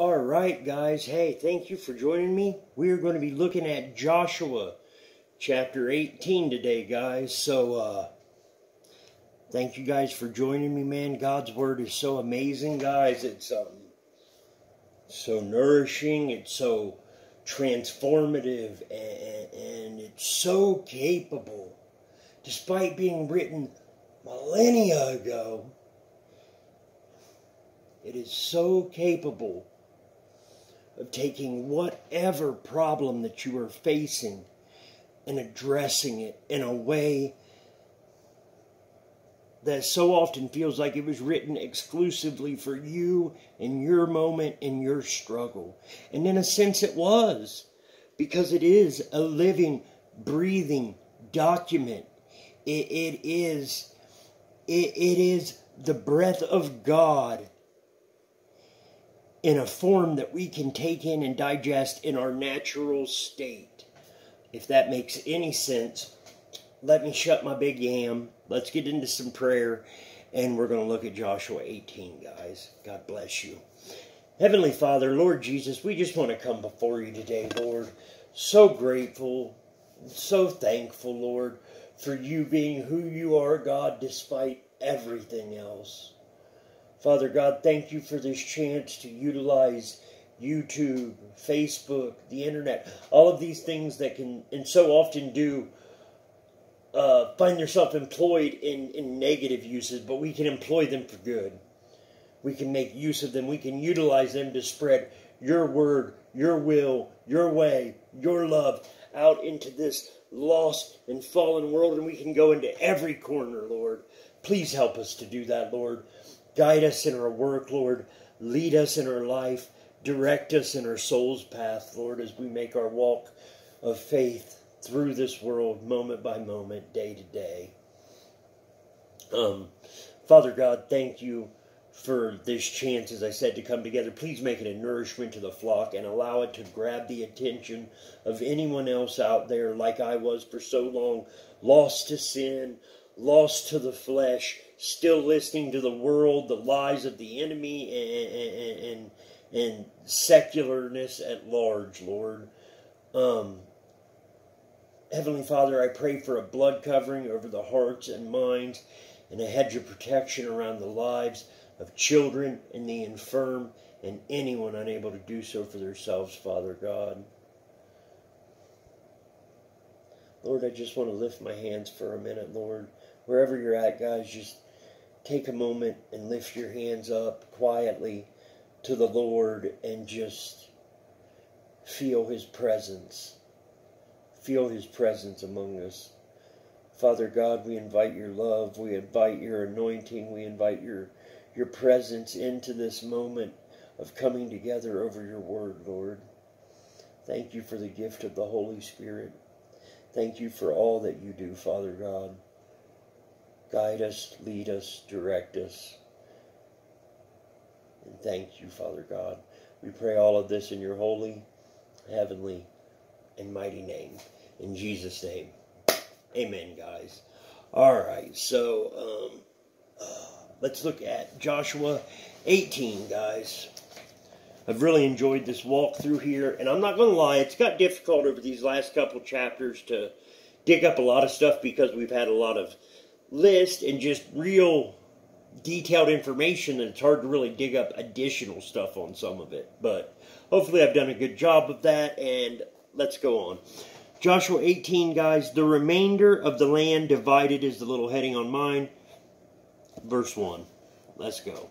All right, guys. Hey, thank you for joining me. We are going to be looking at Joshua chapter 18 today, guys. So, uh, thank you guys for joining me, man. God's word is so amazing, guys. It's um, so nourishing. It's so transformative, and, and it's so capable. Despite being written millennia ago, it is so capable of taking whatever problem that you are facing and addressing it in a way that so often feels like it was written exclusively for you and your moment and your struggle. And in a sense, it was, because it is a living, breathing document. it, it is, it, it is the breath of God in a form that we can take in and digest in our natural state. If that makes any sense, let me shut my big yam. Let's get into some prayer, and we're going to look at Joshua 18, guys. God bless you. Heavenly Father, Lord Jesus, we just want to come before you today, Lord. So grateful, so thankful, Lord, for you being who you are, God, despite everything else. Father God, thank you for this chance to utilize YouTube, Facebook, the internet, all of these things that can and so often do uh, find yourself employed in, in negative uses, but we can employ them for good. We can make use of them. We can utilize them to spread your word, your will, your way, your love out into this lost and fallen world, and we can go into every corner, Lord. Please help us to do that, Lord. Guide us in our work, Lord. Lead us in our life. Direct us in our soul's path, Lord, as we make our walk of faith through this world, moment by moment, day to day. Um, Father God, thank you for this chance, as I said, to come together. Please make it a nourishment to the flock and allow it to grab the attention of anyone else out there, like I was for so long, lost to sin, lost to the flesh, still listening to the world, the lies of the enemy, and, and, and secularness at large, Lord. Um, Heavenly Father, I pray for a blood covering over the hearts and minds and a hedge of protection around the lives of children and the infirm and anyone unable to do so for themselves, Father God. Lord, I just want to lift my hands for a minute, Lord. Wherever you're at, guys, just take a moment and lift your hands up quietly to the Lord and just feel His presence. Feel His presence among us. Father God, we invite your love, we invite your anointing, we invite your, your presence into this moment of coming together over your word, Lord. Thank you for the gift of the Holy Spirit. Thank you for all that you do, Father God. Guide us, lead us, direct us. And thank you, Father God. We pray all of this in your holy, heavenly, and mighty name. In Jesus' name. Amen, guys. All right, so um, uh, let's look at Joshua 18, guys. I've really enjoyed this walk through here, and I'm not going to lie, it's got difficult over these last couple chapters to dig up a lot of stuff because we've had a lot of list and just real detailed information, and it's hard to really dig up additional stuff on some of it. But hopefully, I've done a good job of that, and let's go on. Joshua 18, guys, the remainder of the land divided is the little heading on mine. Verse 1. Let's go.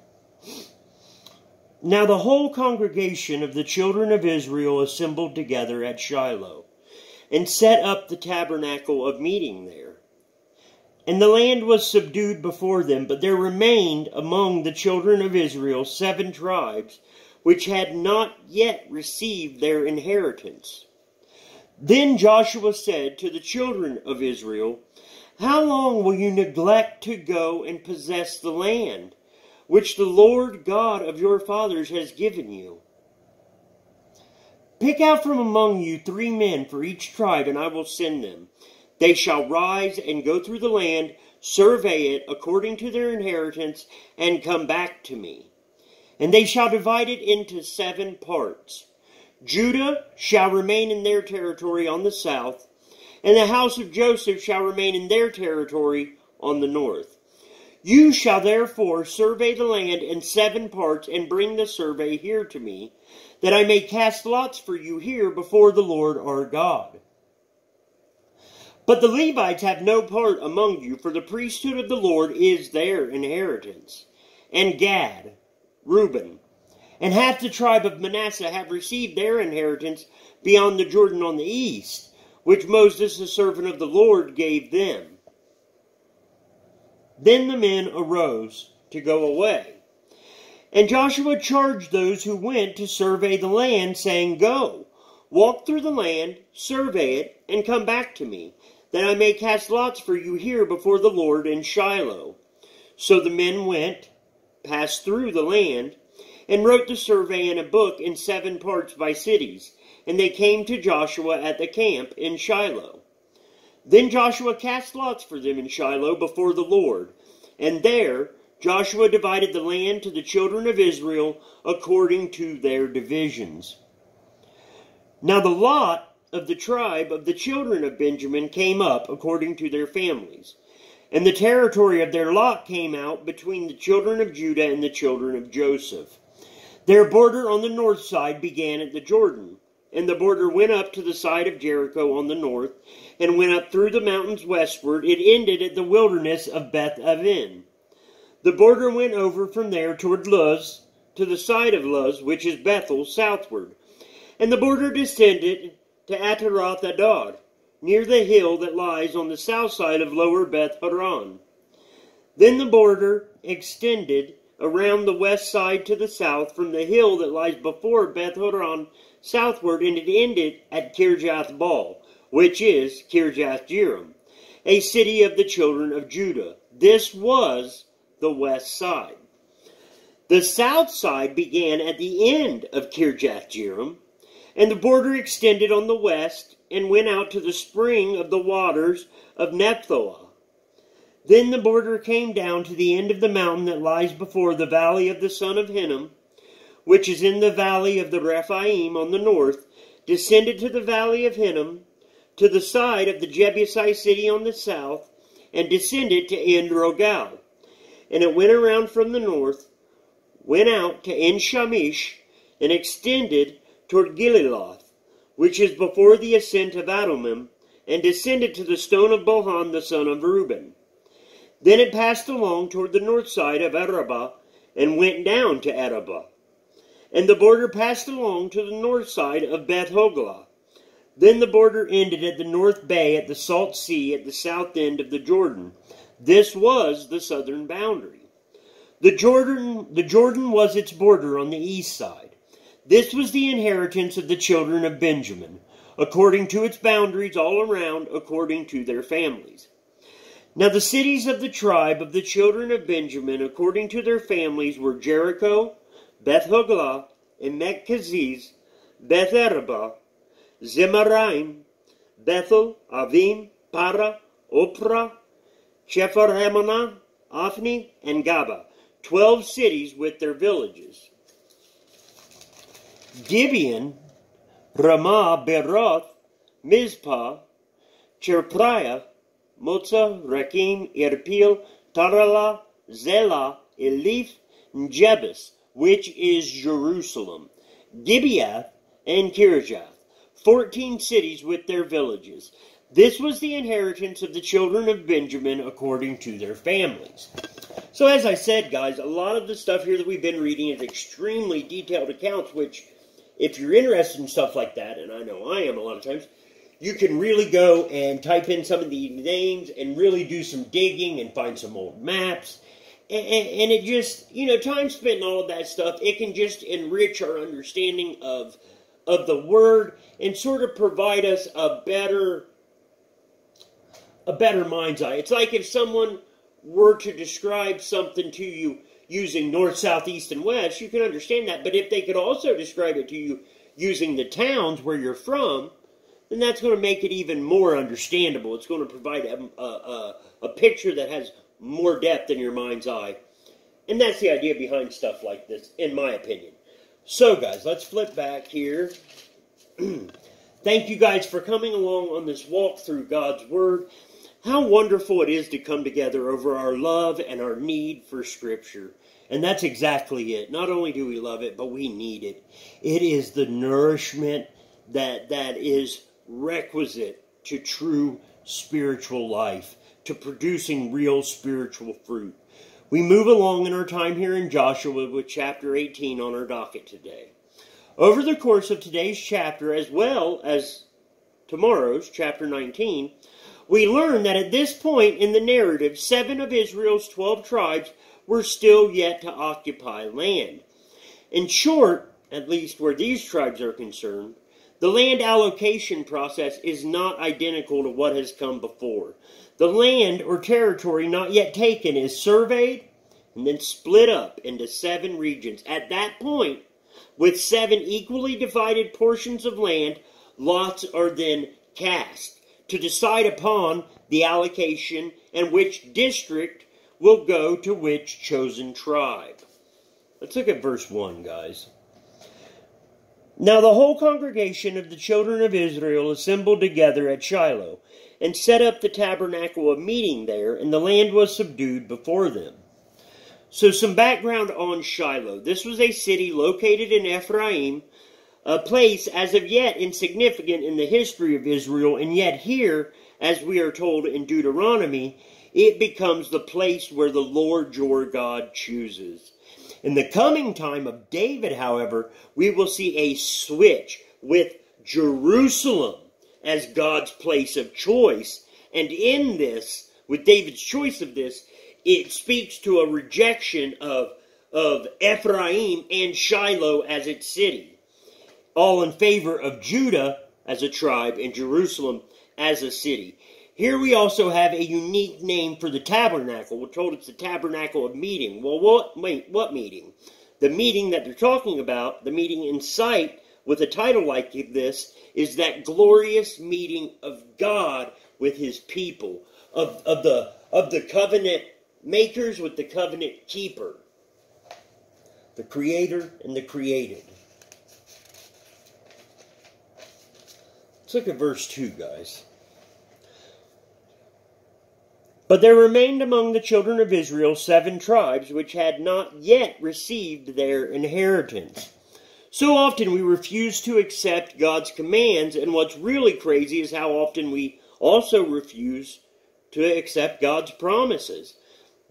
Now the whole congregation of the children of Israel assembled together at Shiloh, and set up the tabernacle of meeting there. And the land was subdued before them, but there remained among the children of Israel seven tribes, which had not yet received their inheritance. Then Joshua said to the children of Israel, How long will you neglect to go and possess the land, which the Lord God of your fathers has given you? Pick out from among you three men for each tribe, and I will send them they shall rise and go through the land, survey it according to their inheritance, and come back to me. and they shall divide it into seven parts. Judah shall remain in their territory on the south, and the house of Joseph shall remain in their territory on the north. You shall therefore survey the land in seven parts, and bring the survey here to me, that I may cast lots for you here before the Lord our God. But the Levites have no part among you, for the priesthood of the Lord is their inheritance. And Gad, Reuben, and half the tribe of Manasseh have received their inheritance beyond the Jordan on the east, which Moses, the servant of the Lord, gave them. Then the men arose to go away. And Joshua charged those who went to survey the land, saying, Go, walk through the land, survey it, and come back to me, that I may cast lots for you here before the Lord in Shiloh. So the men went, passed through the land, and wrote the survey in a book in seven parts by cities. And they came to Joshua at the camp in Shiloh. Then Joshua cast lots for them in Shiloh before the Lord. And there Joshua divided the land to the children of Israel according to their divisions. Now the lot of the tribe of the children of Benjamin came up according to their families. And the territory of their lot came out between the children of Judah and the children of Joseph. Their border on the north side began at the Jordan, and the border went up to the side of Jericho on the north, and went up through the mountains westward. It ended at the wilderness of Beth Aven. The border went over from there toward Luz, to the side of Luz, which is Bethel, southward. And the border descended to Ataroth Addar, near the hill that lies on the south side of lower Beth Horon. Then the border extended around the west side to the south from the hill that lies before Beth Horon southward, and it ended at Kirjath Baal, which is Kirjath Jearim, a city of the children of Judah. This was the west side. The south side began at the end of Kirjath Jearim, and the border extended on the west and went out to the spring of the waters of Nephtoah then the border came down to the end of the mountain that lies before the valley of the son of Hinnom, which is in the valley of the Rephaim on the north, descended to the valley of Hinnom, to the side of the Jebusite city on the south, and descended to En And it went around from the north, went out to En Shemesh, and extended toward Geliloth, which is before the ascent of Adummim, and descended to the stone of Bohan the son of Reuben. Then it passed along toward the north side of Arabah and went down to Arabah. And the border passed along to the north side of Beth Hoglah. Then the border ended at the north bay at the Salt Sea at the south end of the Jordan. This was the southern boundary. The Jordan, the Jordan was its border on the east side. This was the inheritance of the children of Benjamin, according to its boundaries all around, according to their families. Now the cities of the tribe of the children of Benjamin, according to their families, were Jericho, Beth Hoglah, Emek Keziz, Beth Arabah, Zemaraim, Bethel, Avim, Parah, Ophrah, Shepharhamonah, Ophni, and Gaba, twelve cities with their villages. Gibeon, Ramah, Beeroth, Mizpah, Chephirah, Mozah, Rekem, Irpeel, Taralah, Zelah, Eleph, and Jebus, which is Jerusalem, Gibeath, and Kirjath, fourteen cities with their villages. This was the inheritance of the children of Benjamin according to their families. So as I said, guys, a lot of the stuff here that we've been reading is extremely detailed accounts, which, if you're interested in stuff like that, and I know I am a lot of times, you can really go and type in some of the names and really do some digging and find some old maps. And, and, it just, you know, time spent and all of that stuff, it can just enrich our understanding of, of the Word and sort of provide us a better, a better mind's eye. It's like if someone were to describe something to you using north, south, east, and west, you can understand that. But if they could also describe it to you using the towns where you're from, then that's going to make it even more understandable. It's going to provide a, a, a, picture that has more depth in your mind's eye. And that's the idea behind stuff like this, in my opinion. So, guys, let's flip back here. Thank you guys for coming along on this walk through God's Word. How wonderful it is to come together over our love and our need for Scripture. And that's exactly it. Not only do we love it, but we need it. It is the nourishment that that is requisite to true spiritual life, to producing real spiritual fruit. We move along in our time here in Joshua with chapter 18 on our docket today. Over the course of today's chapter, as well as tomorrow's, chapter 19, we learn that at this point in the narrative, seven of Israel's 12 tribes were still yet to occupy land. In short, at least where these tribes are concerned, the land allocation process is not identical to what has come before. The land or territory not yet taken is surveyed and then split up into seven regions. At that point, with seven equally divided portions of land, lots are then cast to decide upon the allocation and which district will go to which chosen tribe. Let's look at verse 1, guys. Now the whole congregation of the children of Israel assembled together at Shiloh, and set up the tabernacle of meeting there, and the land was subdued before them. So some background on Shiloh. This was a city located in Ephraim, a place as of yet insignificant in the history of Israel, and yet here, as we are told in Deuteronomy, it becomes the place where the Lord your God chooses. In the coming time of David, however, we will see a switch with Jerusalem as God's place of choice. And in this, with David's choice of this, it speaks to a rejection of, of Ephraim and Shiloh as its city, all in favor of Judah as a tribe and Jerusalem as a city. Here we also have a unique name for the tabernacle. We're told it's the tabernacle of meeting. Well, what, wait, what meeting? The meeting that they're talking about, the meeting in sight with a title like this, is that glorious meeting of God with his people, of, of, the, of the covenant makers with the covenant keeper, the creator and the created. Let's look at verse 2, guys. But there remained among the children of Israel seven tribes which had not yet received their inheritance. So often we refuse to accept God's commands, and what's really crazy is how often we also refuse to accept God's promises.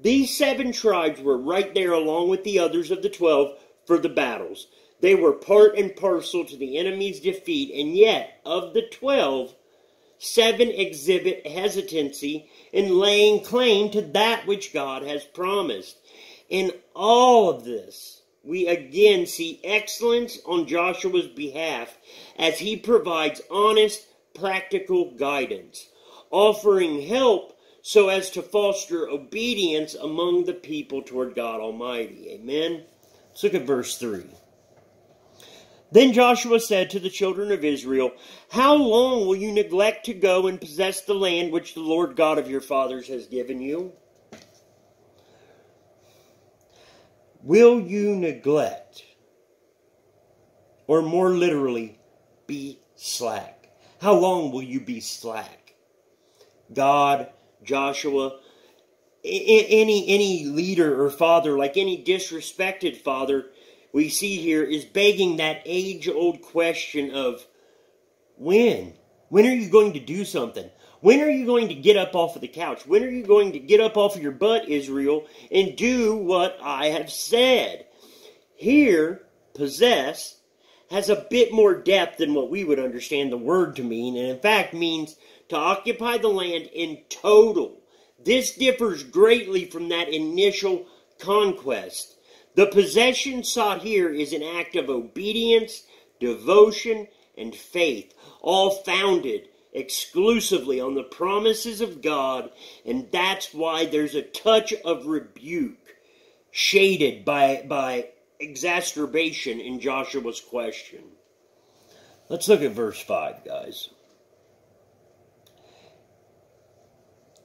These seven tribes were right there along with the others of the twelve for the battles. They were part and parcel to the enemy's defeat, and yet, of the twelve, seven exhibit hesitancy in laying claim to that which God has promised. In all of this, we again see excellence on Joshua's behalf as he provides honest, practical guidance, offering help so as to foster obedience among the people toward God Almighty. Amen. Let's look at verse 3. Then Joshua said to the children of Israel, How long will you neglect to go and possess the land which the Lord God of your fathers has given you? Will you neglect, or more literally, be slack? How long will you be slack? God, Joshua, any any leader or father, like any disrespected father, we see here is begging that age old question of when? When are you going to do something? When are you going to get up off of the couch? When are you going to get up off of your butt, Israel, and do what I have said? Here, possess has a bit more depth than what we would understand the word to mean, and in fact means to occupy the land in total. This differs greatly from that initial conquest. The possession sought here is an act of obedience, devotion, and faith, all founded exclusively on the promises of God, and that's why there's a touch of rebuke shaded by, by exacerbation in Joshua's question. Let's look at verse 5, guys.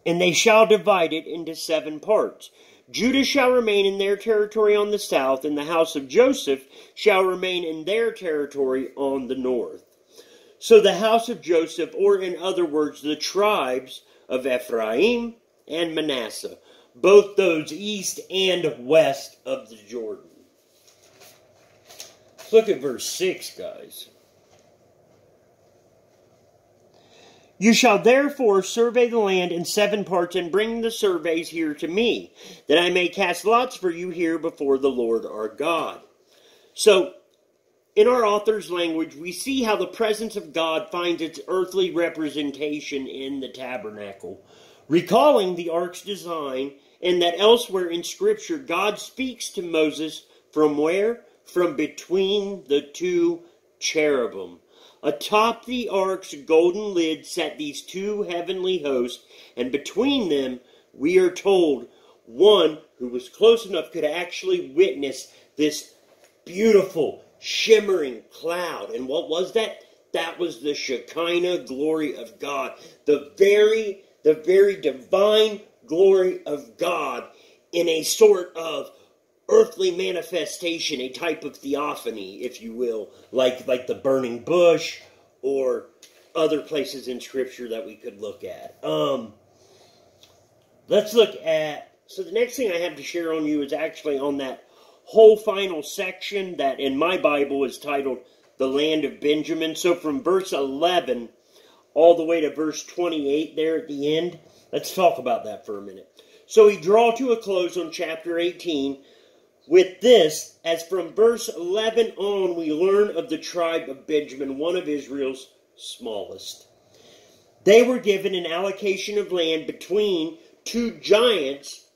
And they shall divide it into seven parts Judah shall remain in their territory on the south, and the house of Joseph shall remain in their territory on the north. So the house of Joseph, or in other words, the tribes of Ephraim and Manasseh, both those east and west of the Jordan. Look at verse 6, guys. You shall therefore survey the land in seven parts and bring the surveys here to me, that I may cast lots for you here before the Lord our God. So, in our author's language, we see how the presence of God finds its earthly representation in the tabernacle, recalling the ark's design, and that elsewhere in Scripture, God speaks to Moses from where? From between the two cherubim. Atop the ark's golden lid sat these two heavenly hosts, and between them, we are told, one who was close enough could actually witness this beautiful, shimmering cloud. And what was that? That was the Shekinah glory of God. The very, the very divine glory of God in a sort of earthly manifestation, a type of theophany, if you will, like like the burning bush or other places in Scripture that we could look at. Um, let's look at. So the next thing I have to share on you is actually on that whole final section that in my Bible is titled "The Land of Benjamin." So from verse eleven all the way to verse twenty-eight there at the end. Let's talk about that for a minute. So we draw to a close on chapter 18 with this, as from verse 11 on, we learn of the tribe of Benjamin, one of Israel's smallest. They were given an allocation of land between two giants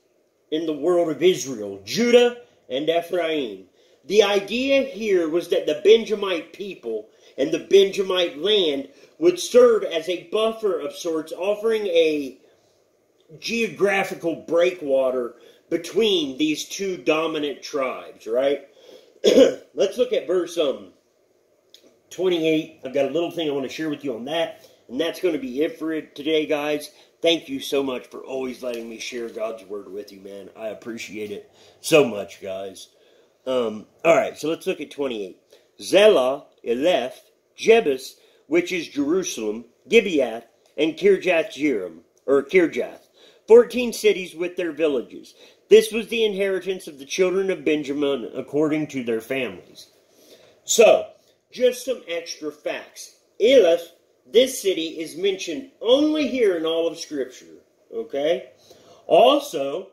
in the world of Israel, Judah and Ephraim. The idea here was that the Benjamite people and the Benjamite land would serve as a buffer of sorts, offering a geographical breakwater between these two dominant tribes, right? Let's look at verse um 28. I've got a little thing I want to share with you on that, and that's going to be it for it today, guys. Thank you so much for always letting me share God's word with you, man. I appreciate it so much, guys. Um, all right, so let's look at 28. Zelah, Eleph, Jebus, which is Jerusalem, Gibeath, and Kirjath Jearim, or Kirjath. Fourteen cities with their villages. This was the inheritance of the children of Benjamin according to their families. So, just some extra facts. Eleph, this city, is mentioned only here in all of Scripture. Okay? Also,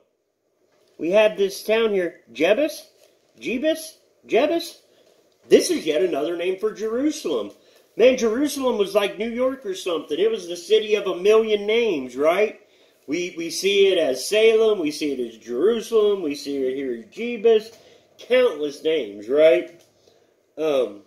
we have this town here, Jebus, Jebus, Jebus. This is yet another name for Jerusalem. Man, Jerusalem was like New York or something. It was the city of a million names, right? We, we see it as Salem, we see it as Jerusalem, we see it here as Jebus, countless names, right? Um,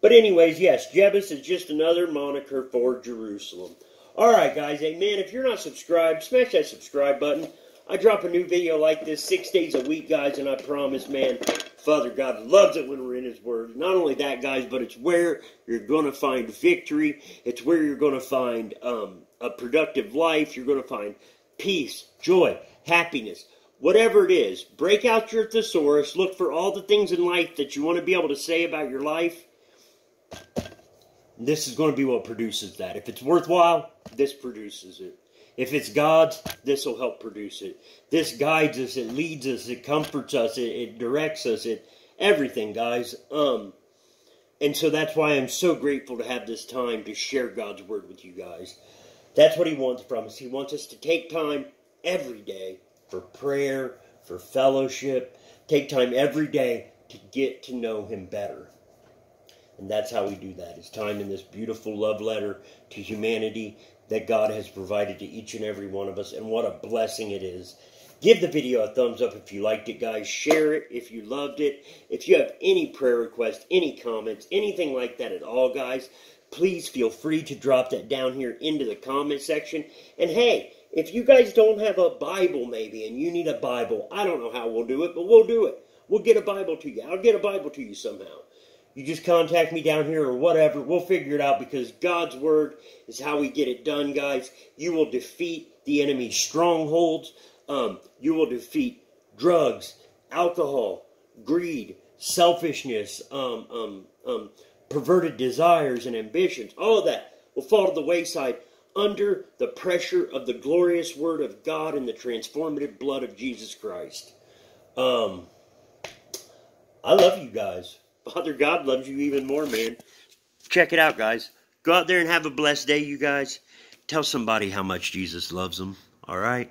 but anyways, yes, Jebus is just another moniker for Jerusalem. Alright guys, amen. If you're not subscribed, smash that subscribe button. I drop a new video like this six days a week, guys, and I promise, man, Father God loves it when we're in His Word. Not only that, guys, but it's where you're going to find victory. It's where you're going to find um, a productive life. You're going to find peace, joy, happiness, whatever it is. Break out your thesaurus. Look for all the things in life that you want to be able to say about your life. This is going to be what produces that. If it's worthwhile, this produces it. If it's God's, this will help produce it. This guides us, it leads us, it comforts us, it, it directs us, it everything, guys. Um, and so that's why I'm so grateful to have this time to share God's word with you guys. That's what he wants from us. He wants us to take time every day for prayer, for fellowship, take time every day to get to know him better. And that's how we do that. It's time in this beautiful love letter to humanity that God has provided to each and every one of us. And what a blessing it is. Give the video a thumbs up if you liked it, guys. Share it if you loved it. If you have any prayer requests, any comments, anything like that at all, guys, please feel free to drop that down here into the comment section. And hey, if you guys don't have a Bible maybe and you need a Bible, I don't know how we'll do it, but we'll do it. We'll get a Bible to you. I'll get a Bible to you somehow. You just contact me down here or whatever. We'll figure it out because God's Word is how we get it done, guys. You will defeat the enemy's strongholds Um, you will defeat drugs, alcohol, greed, selfishness, um, um, um, perverted desires and ambitions. All of that will fall to the wayside under the pressure of the glorious Word of God and the transformative blood of Jesus Christ. Um, I love you guys. Father God loves you even more, man. Check it out, guys. Go out there and have a blessed day, you guys. Tell somebody how much Jesus loves them. All right?